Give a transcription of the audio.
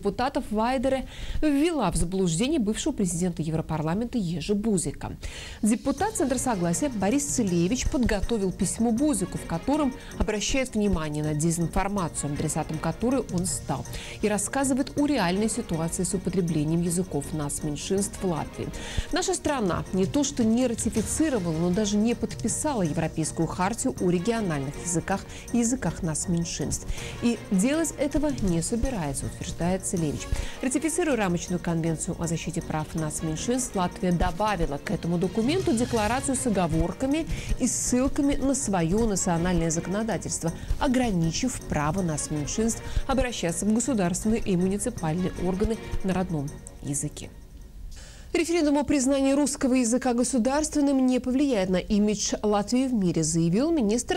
депутатов Вайдере ввела в заблуждение бывшего президента Европарламента Ежи Бузика. Депутат Центра согласия Борис Целевич подготовил письмо Бузику, в котором обращает внимание на дезинформацию, адресатом которой он стал, и рассказывает о реальной ситуации с употреблением языков нас меньшинств в Латвии. Наша страна не то что не ратифицировала, но даже не подписала Европейскую хартию о региональных языках и языках нас меньшинств. И делать этого не собирается, утверждает Целевич. Ратифицируя рамочную конвенцию о защите прав нацменьшинств, Латвия добавила к этому документу декларацию с оговорками и ссылками на свое национальное законодательство, ограничив право нацменьшинств обращаться в государственные и муниципальные органы на родном языке. Референдум о признании русского языка государственным не повлияет на имидж Латвии в мире, заявил министр